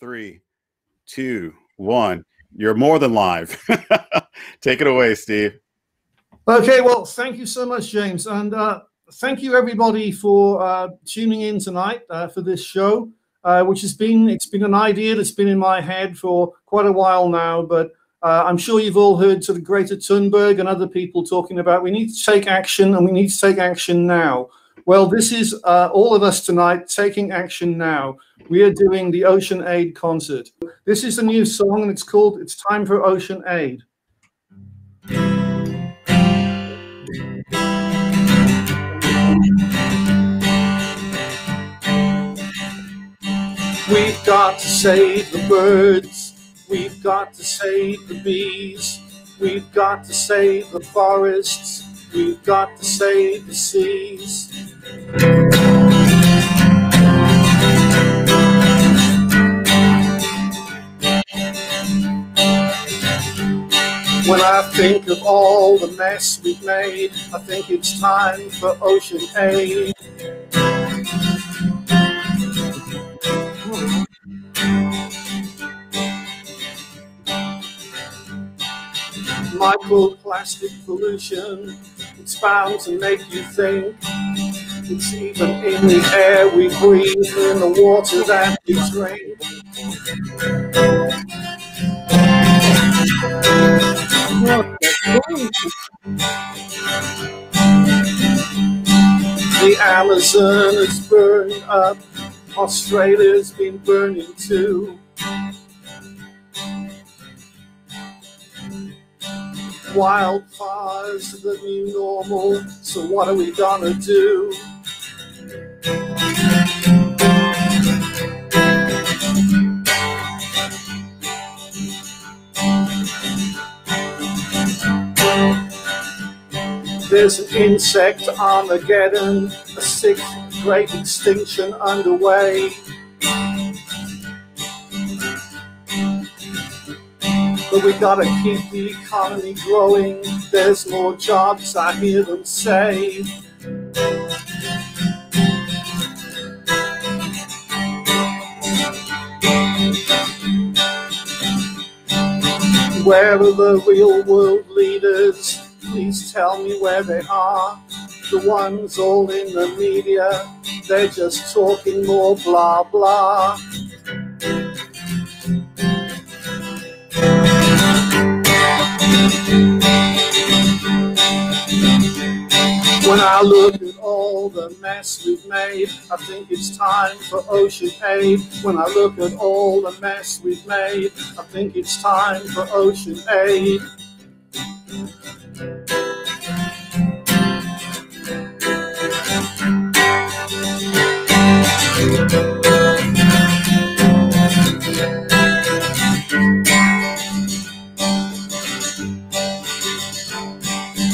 three, two, one. You're more than live. Take it away, Steve. Okay, well, thank you so much, James. And uh, thank you, everybody, for uh, tuning in tonight uh, for this show, uh, which has been, it's been an idea that's been in my head for quite a while now. But uh, I'm sure you've all heard sort of Greta Thunberg and other people talking about we need to take action and we need to take action now. Well, this is uh, all of us tonight taking action now. We are doing the Ocean Aid concert. This is a new song and it's called It's Time for Ocean Aid. We've got to save the birds. We've got to save the bees. We've got to save the forests. We've got to save the seas. When I think of all the mess we've made, I think it's time for ocean aid. Microplastic pollution, it's bound to make you think. It's even in the air we breathe, in the water that we drink. The Amazon is burning up, Australia's been burning too. Wildfires are the new normal, so what are we gonna do? There's an insect Armageddon, a sixth great extinction underway. But we gotta keep the economy growing. There's more jobs, I hear them say. Where are the real world leaders? Please tell me where they are. The ones all in the media, they're just talking more blah blah. When I look the mess we've made, I think it's time for ocean aid. When I look at all the mess we've made, I think it's time for ocean aid.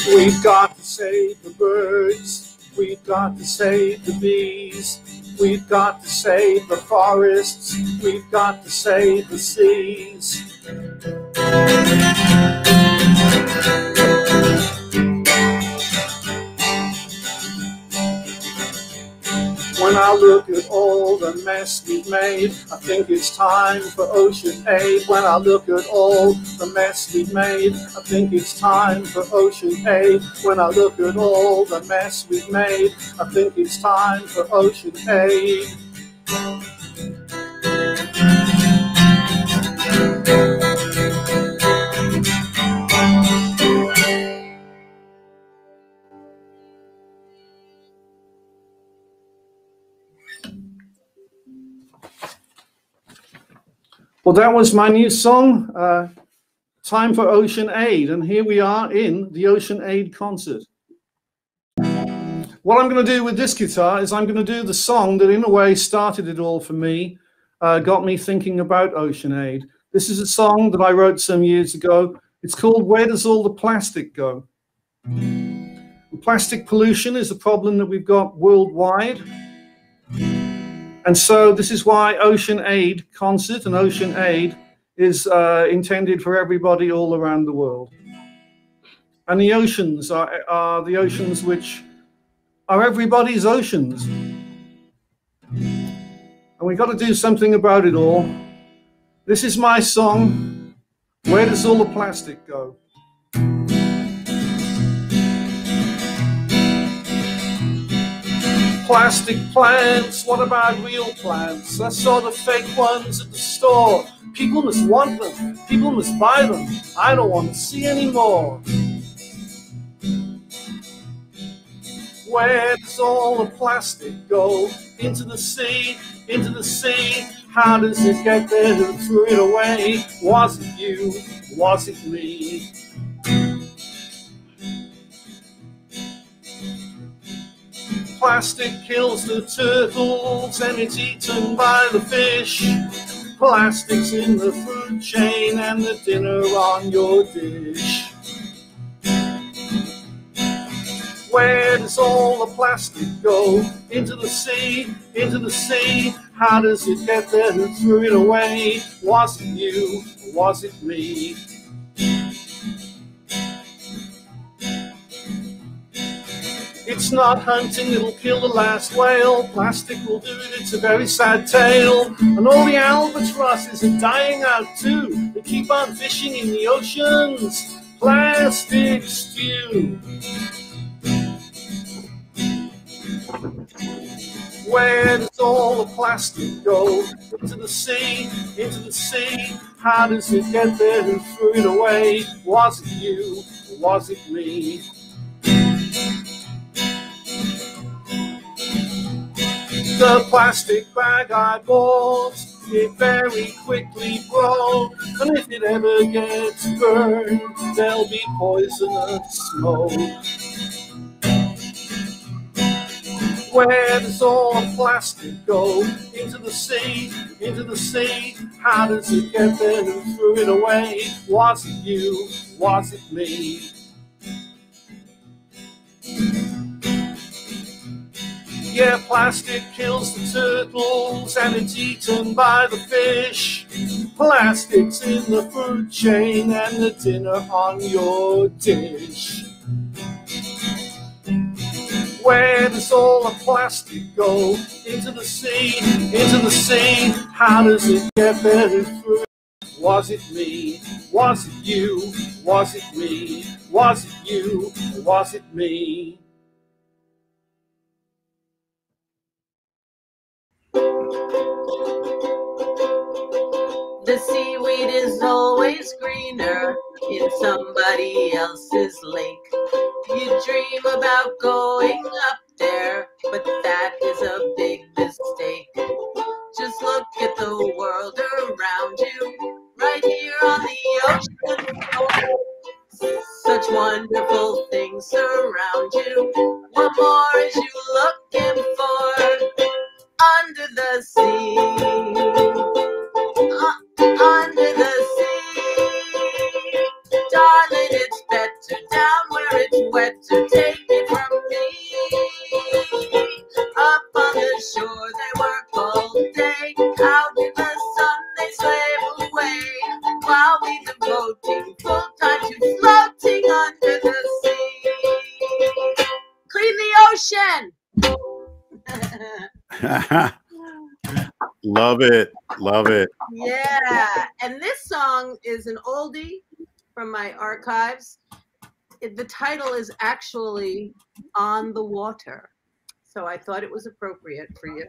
We've got to save the birds. We've got to save the bees. We've got to save the forests. We've got to save the seas. When I look at all the mess we've made, I think it's time for ocean aid. When I look at all the mess we've made, I think it's time for ocean aid. When I look at all the mess we've made, I think it's time for ocean aid. Well, that was my new song, uh, Time for Ocean Aid. And here we are in the Ocean Aid concert. What I'm going to do with this guitar is I'm going to do the song that, in a way, started it all for me, uh, got me thinking about Ocean Aid. This is a song that I wrote some years ago. It's called Where Does All the Plastic Go? Plastic pollution is a problem that we've got worldwide. And so this is why Ocean Aid concert and Ocean Aid is uh, intended for everybody all around the world. And the oceans are, are the oceans which are everybody's oceans. And we've got to do something about it all. This is my song. Where does all the plastic go? Plastic plants, what about real plants? I saw the fake ones at the store. People must want them, people must buy them. I don't want to see any more. Where does all the plastic go? Into the sea, into the sea. How does it get there? Who threw it away? Was it you? Was it me? Plastic kills the turtles and it's eaten by the fish. Plastic's in the food chain and the dinner on your dish. Where does all the plastic go? Into the sea, into the sea. How does it get there? Who threw it away? Was it you? Was it me? It's not hunting that'll kill the last whale. Plastic will do it, it's a very sad tale. And all the albatrosses are dying out too. They keep on fishing in the oceans. Plastic stew. Where does all the plastic go? Into the sea, into the sea. How does it get there? Who threw it away? Was it you? Was it me? The plastic bag I bought, it very quickly broke. And if it ever gets burned, there'll be poisonous smoke. Where does all the plastic go? Into the sea, into the sea. How does it get there? Who threw it away? Was it you? Was it me? Yeah, plastic kills the turtles and it's eaten by the fish. Plastic's in the food chain and the dinner on your dish. Where does all the plastic go? Into the sea, into the sea. How does it get threw it? Was it me? Was it you? Was it me? Was it you? Was it me? The seaweed is always greener in somebody else's lake. You dream about going up there, but that is a big mistake. Just look at the world around you, right here on the ocean floor. Such wonderful things surround you. What more is you archives. It- the title is actually On the Water. So I thought it was appropriate for you.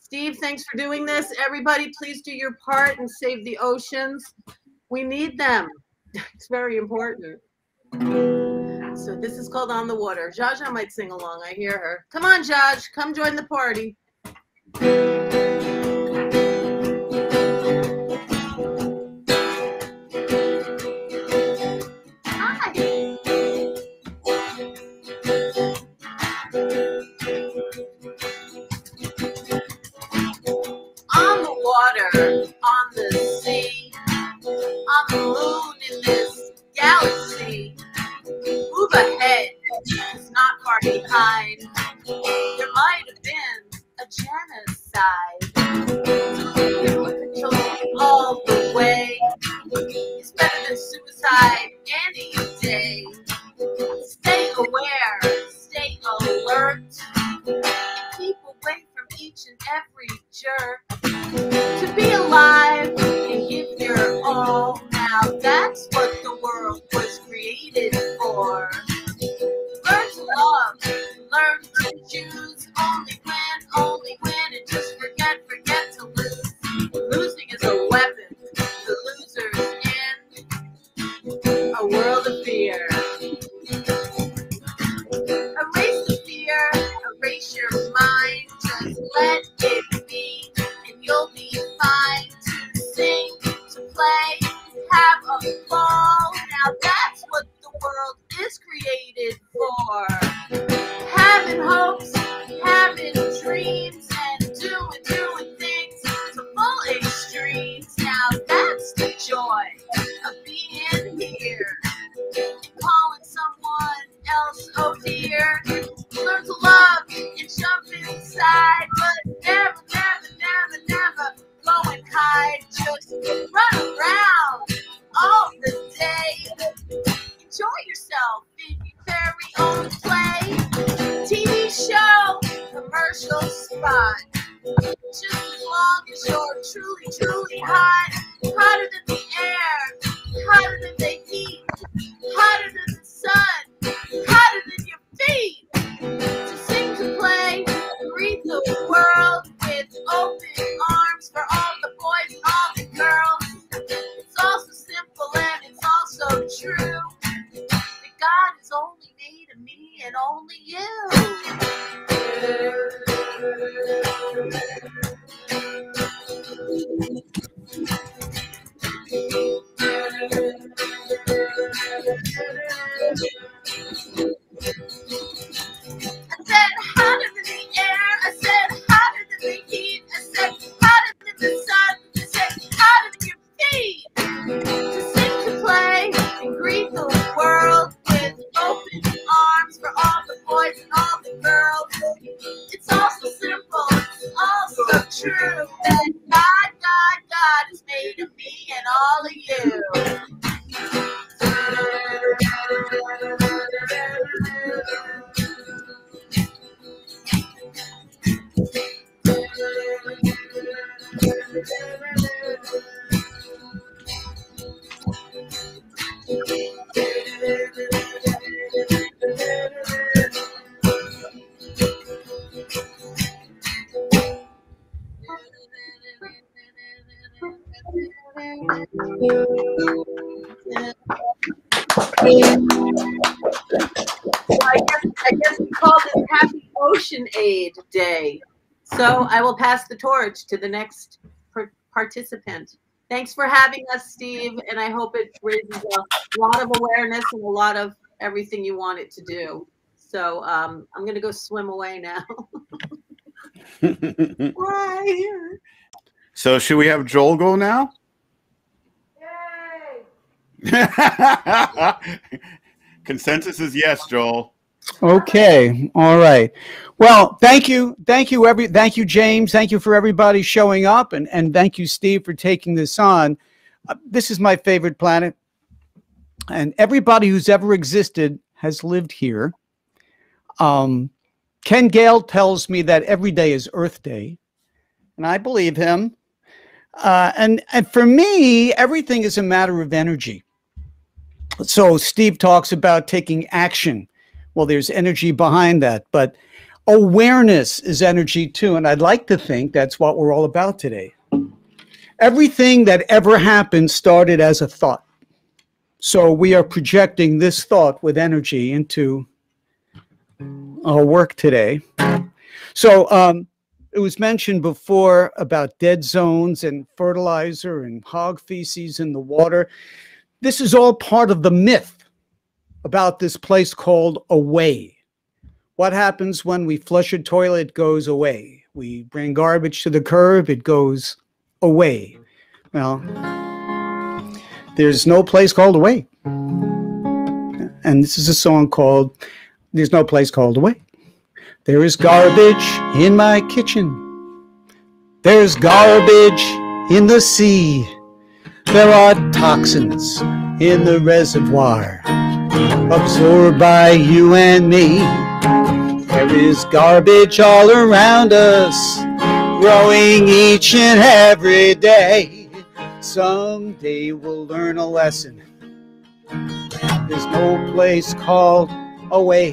Steve, thanks for doing this. Everybody, please do your part and save the oceans. We need them. It's very important. So this is called On the Water. Jaja might sing along. I hear her. Come on, Jaj, come join the party. Moon in this galaxy. Move ahead, it's not far behind. There might have been a genocide. Control all the way. It's better than suicide any day. Stay aware, stay alert. Keep away from each and every jerk. To be Oh. Inside, but never, never, never, never go and hide. Just run around all the day. Enjoy yourself in your very own play. TV show, commercial spot. Just as long as you're truly, truly hot, hotter than the air, hotter than the heat, hotter than the sun, hotter than your feet. To world with open arms for all the boys and all the girls. It's all so simple and it's also true. That God has only made of me and only you. I guess, I guess we call this Happy Ocean Aid Day. So I will pass the torch to the next par- participant. Thanks for having us, Steve, and I hope it raises a lot of awareness and a lot of everything you want it to do. So um, I'm going to go swim away now. Bye. so should we have Joel go now? Consensus is yes, Joel. Okay. All right. Well, thank you. Thank you, every thank you, James. Thank you for everybody showing up and, and thank you, Steve, for taking this on. Uh, this is my favorite planet. And everybody who's ever existed has lived here. Um, Ken Gale tells me that every day is Earth Day, and I believe him. Uh, and, and for me, everything is a matter of energy. So Steve talks about taking action. Well, there's energy behind that, but awareness is energy too. And I'd like to think that's what we're all about today. Everything that ever happened started as a thought. So we are projecting this thought with energy into our work today. So um, it was mentioned before about dead zones and fertilizer and hog feces in the water. This is all part of the myth about this place called away. What happens when we flush a toilet? It goes away. We bring garbage to the curb, it goes away. Well, there's no place called away. And this is a song called There's No Place Called Away. There is garbage in my kitchen. There's garbage in the sea. There are toxins in the reservoir absorbed by you and me. There is garbage all around us, growing each and every day. Someday we'll learn a lesson. There's no place called away.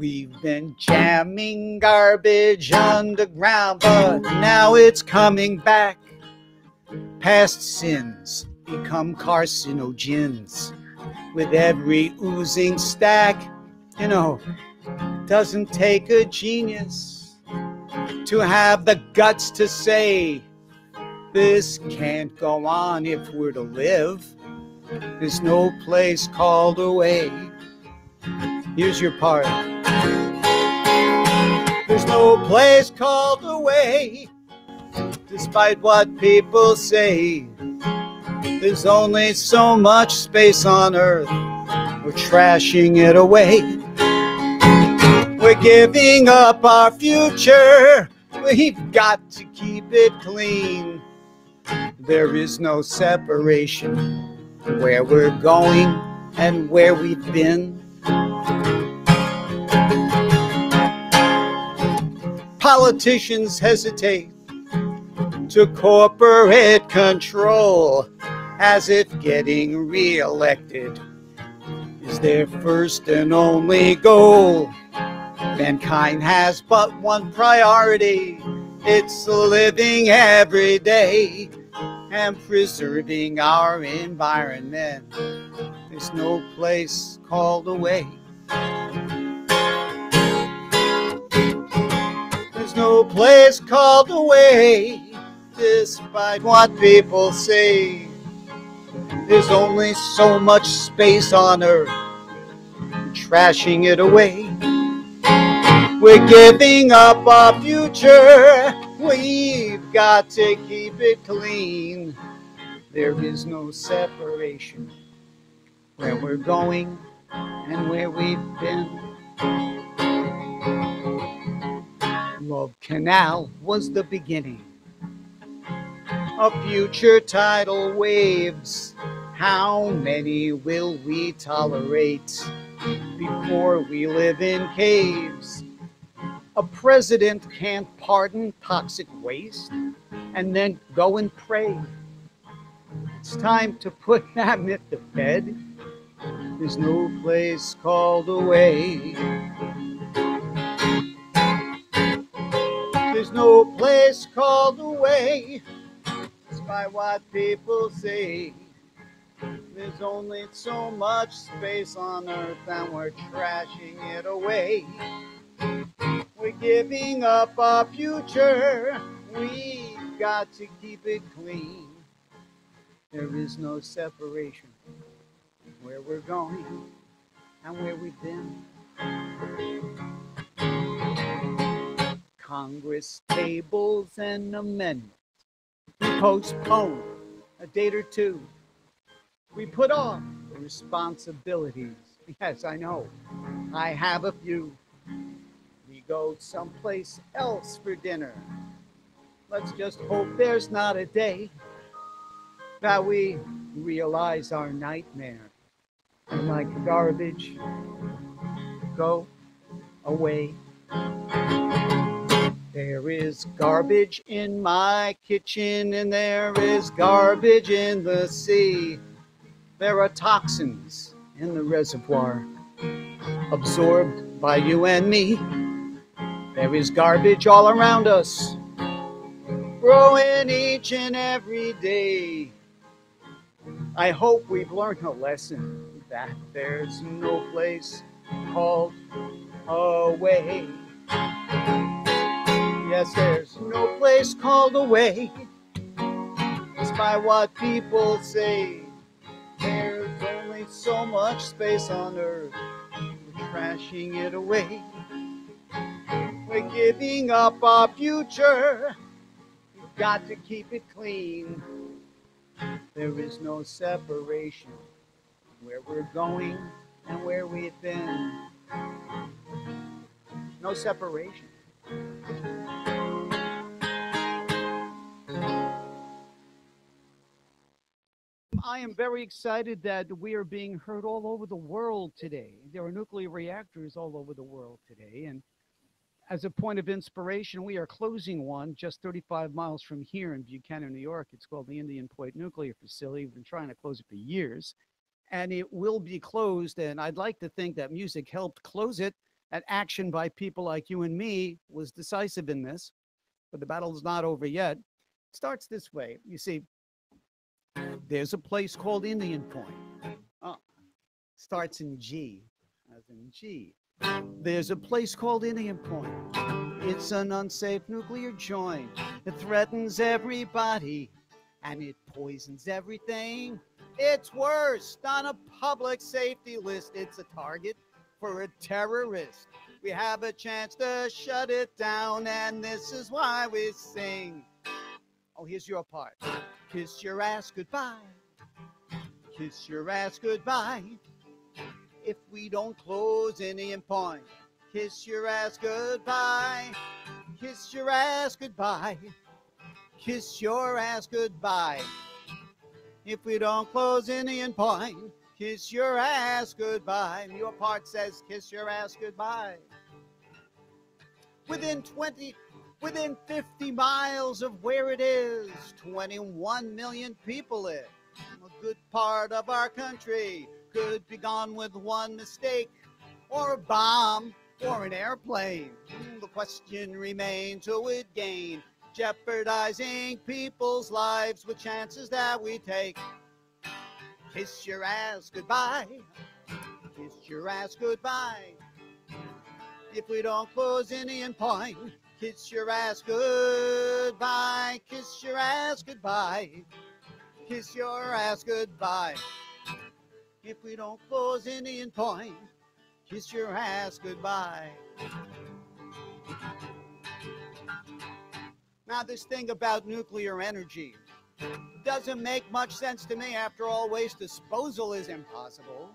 We've been jamming garbage underground, but now it's coming back. Past sins become carcinogens with every oozing stack. You know, doesn't take a genius to have the guts to say, This can't go on if we're to live. There's no place called away. Here's your part. There's no place called away, despite what people say. There's only so much space on earth. We're trashing it away. We're giving up our future. We've got to keep it clean. There is no separation where we're going and where we've been. Politicians hesitate to corporate control as if getting reelected is their first and only goal. Mankind has but one priority it's living every day and preserving our environment. There's no place called away. There's no place called away, despite what people say. There's only so much space on earth, trashing it away. We're giving up our future. We've got to keep it clean. There is no separation where we're going and where we've been. Love Canal was the beginning of future tidal waves. How many will we tolerate before we live in caves? A president can't pardon toxic waste and then go and pray. It's time to put that myth to bed. There's no place called away. There's no place called away, It's by what people say. There's only so much space on earth, and we're trashing it away. We're giving up our future. We've got to keep it clean. There is no separation where we're going and where we've been. Congress tables an amendment. We postpone a date or two. We put off responsibilities. Yes, I know. I have a few go someplace else for dinner. Let's just hope there's not a day that we realize our nightmare and like garbage go away. There is garbage in my kitchen and there is garbage in the sea. There are toxins in the reservoir absorbed by you and me. There is garbage all around us, growing each and every day. I hope we've learned a lesson that there's no place called away. Yes, there's no place called away. Despite what people say, there's only so much space on earth. We're trashing it away. We're giving up our future. We've got to keep it clean. There is no separation where we're going and where we've been. No separation. I am very excited that we are being heard all over the world today. There are nuclear reactors all over the world today, and as a point of inspiration, we are closing one just 35 miles from here in Buchanan, New York. It's called the Indian Point Nuclear Facility. We've been trying to close it for years, and it will be closed. And I'd like to think that music helped close it. and action by people like you and me was decisive in this, but the battle is not over yet. It starts this way. You see, there's a place called Indian Point. Oh, starts in G, as in G. There's a place called Indian Point. It's an unsafe nuclear joint. It threatens everybody and it poisons everything. It's worse on a public safety list. It's a target for a terrorist. We have a chance to shut it down, and this is why we sing. Oh, here's your part. Kiss your ass goodbye. Kiss your ass goodbye. If we don't close Indian Point, kiss your ass goodbye. Kiss your ass goodbye. Kiss your ass goodbye. If we don't close Indian Point, kiss your ass goodbye. Your part says, kiss your ass goodbye. Within 20, within 50 miles of where it is, 21 million people live. A good part of our country could be gone with one mistake, or a bomb, or an airplane. The question remains who would gain, jeopardizing people's lives with chances that we take. Kiss your ass goodbye. Kiss your ass goodbye. If we don't close Indian Point, kiss your ass goodbye. Kiss your ass goodbye. Kiss your ass goodbye. If we don't close Indian Point, kiss your ass goodbye. Now, this thing about nuclear energy doesn't make much sense to me. After all, waste disposal is impossible.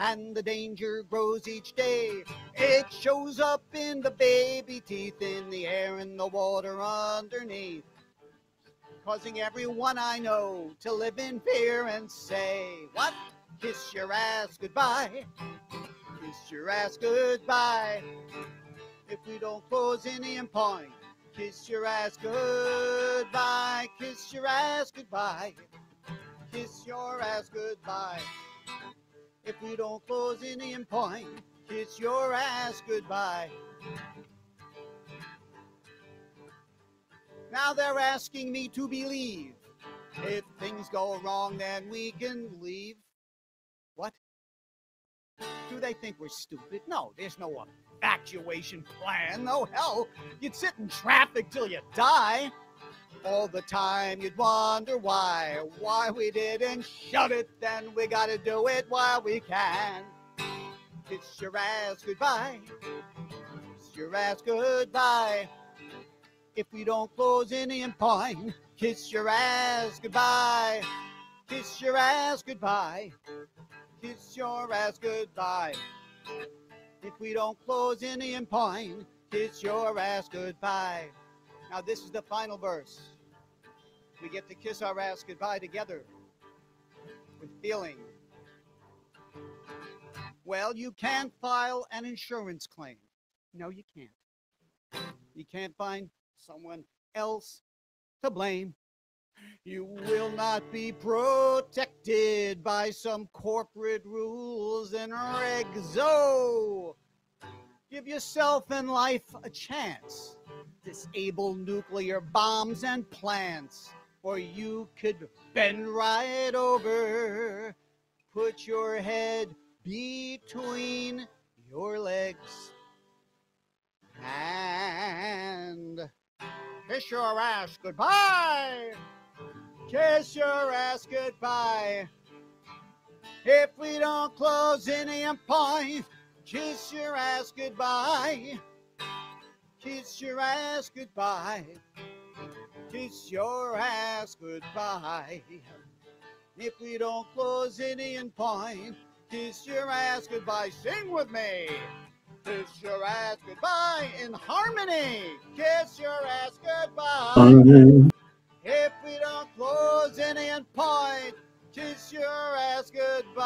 And the danger grows each day. It shows up in the baby teeth, in the air, in the water underneath. Causing everyone I know to live in fear and say, What? Kiss your ass goodbye. Kiss your ass goodbye. If we don't close Indian Point, kiss your ass goodbye. Kiss your ass goodbye. Kiss your ass goodbye. If we don't close Indian Point, kiss your ass goodbye. Now they're asking me to believe. If things go wrong, then we can leave. Do they think we're stupid? No, there's no evacuation plan. No hell, you'd sit in traffic till you die. All the time you'd wonder why, why we didn't shut it. Then we gotta do it while we can. Kiss your ass goodbye. Kiss your ass goodbye. If we don't close Indian Point, kiss your ass goodbye. Kiss your ass goodbye. Kiss your ass goodbye. If we don't close Indian Point, kiss your ass goodbye. Now, this is the final verse. We get to kiss our ass goodbye together with feeling. Well, you can't file an insurance claim. No, you can't. You can't find someone else to blame. You will not be protected by some corporate rules and regs. Oh, give yourself and life a chance. Disable nuclear bombs and plants, or you could bend right over. Put your head between your legs and kiss your ass goodbye. Kiss your ass goodbye. If we don't close Indian Point, kiss your ass goodbye. Kiss your ass goodbye. Kiss your ass goodbye. If we don't close Indian Point, kiss your ass goodbye. Sing with me. Kiss your ass goodbye in harmony. Kiss your ass goodbye. Don't Indian Point, kiss your ass goodbye.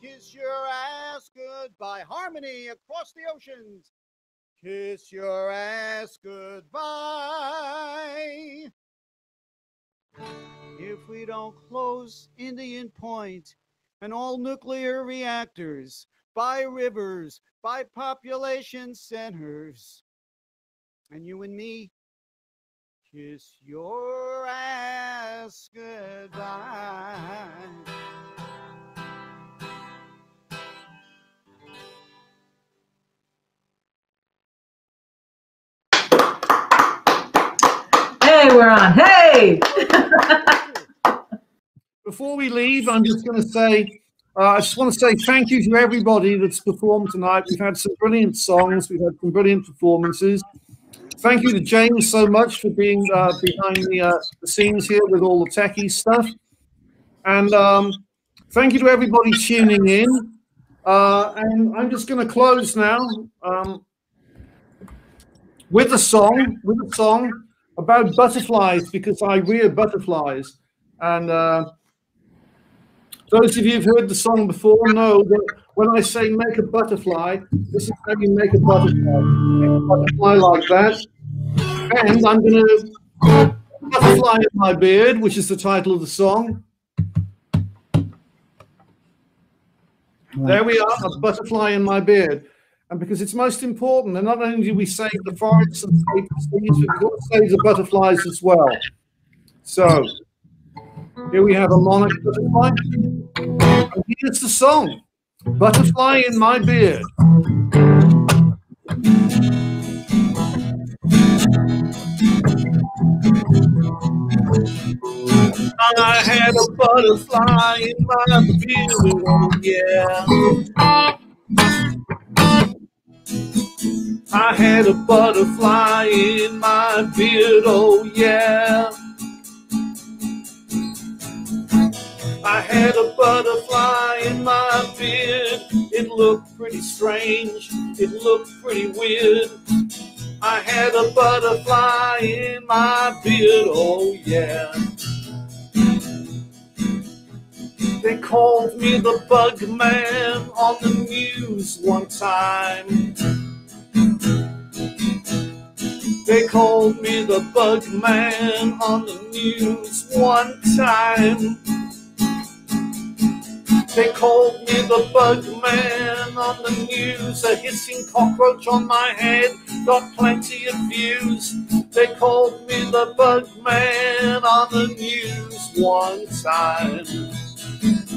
Kiss your ass goodbye. Harmony across the oceans. Kiss your ass goodbye. If we don't close Indian Point and all nuclear reactors, by rivers, by population centers. And you and me kiss your ass goodbye. Hey, we're on. Hey! Before we leave, I'm just going to say, uh, I just want to say thank you to everybody that's performed tonight. We've had some brilliant songs, we've had some brilliant performances. Thank you to James so much for being uh, behind the, uh, the scenes here with all the techie stuff. And um, thank you to everybody tuning in. Uh, and I'm just going to close now um, with a song, with a song about butterflies because I rear butterflies. And uh, those of you who've heard the song before know that when I say make a butterfly, this is how you make a butterfly. Make a butterfly like that. And I'm going to butterfly in my beard, which is the title of the song. There we are, a butterfly in my beard. And because it's most important, and not only do we save the forests and save the seas, we've save the butterflies as well. So here we have a monarch butterfly. And here's the song Butterfly in My Beard. I had a butterfly in my beard, oh yeah. I had a butterfly in my beard, oh yeah. I had a butterfly in my beard. It looked pretty strange. It looked pretty weird. I had a butterfly in my beard, oh yeah. They called me the bug man on the news one time. They called me the bug man on the news one time. They called me the bug man on the news. A hissing cockroach on my head got plenty of views. They called me the bug man on the news one time.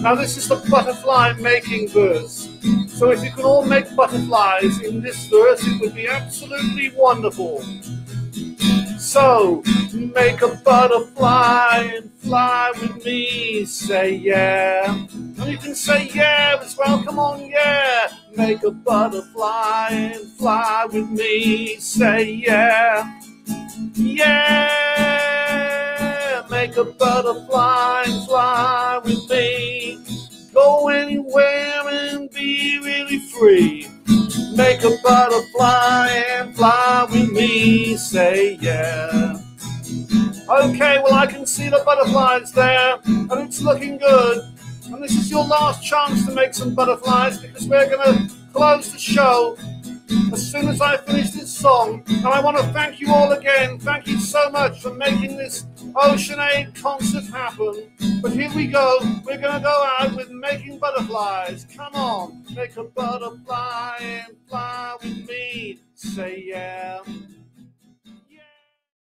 Now, this is the butterfly making verse. So, if you could all make butterflies in this verse, it would be absolutely wonderful. So, make a butterfly and fly with me. Say yeah. And you can say yeah as well. Come on, yeah. Make a butterfly and fly with me. Say yeah. Yeah. Make a butterfly and fly with me. Go anywhere and be really free. Make a butterfly and fly with me. Say yeah. Okay, well, I can see the butterflies there, and it's looking good. And this is your last chance to make some butterflies because we're going to close the show as soon as I finish this song. And I want to thank you all again. Thank you so much for making this Ocean Aid concert happen. But here we go. We're to go out with Making Butterflies. Come on, make a butterfly and fly with me. Say yeah.